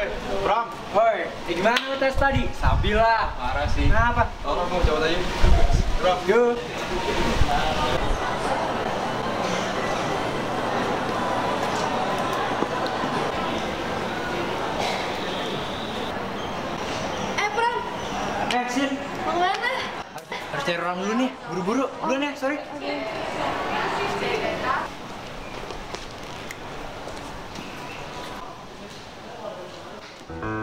Woi, Bram. Woi, eh, gimana lu tes tadi? Sabi lah. Parah sih. Kenapa? Tolong mau coba aja. Bram. Yuk. Eh, Pram, Action. mau ke mana? Harus cari orang dulu nih, buru-buru. Duluan ya, sorry. Oke. Bye.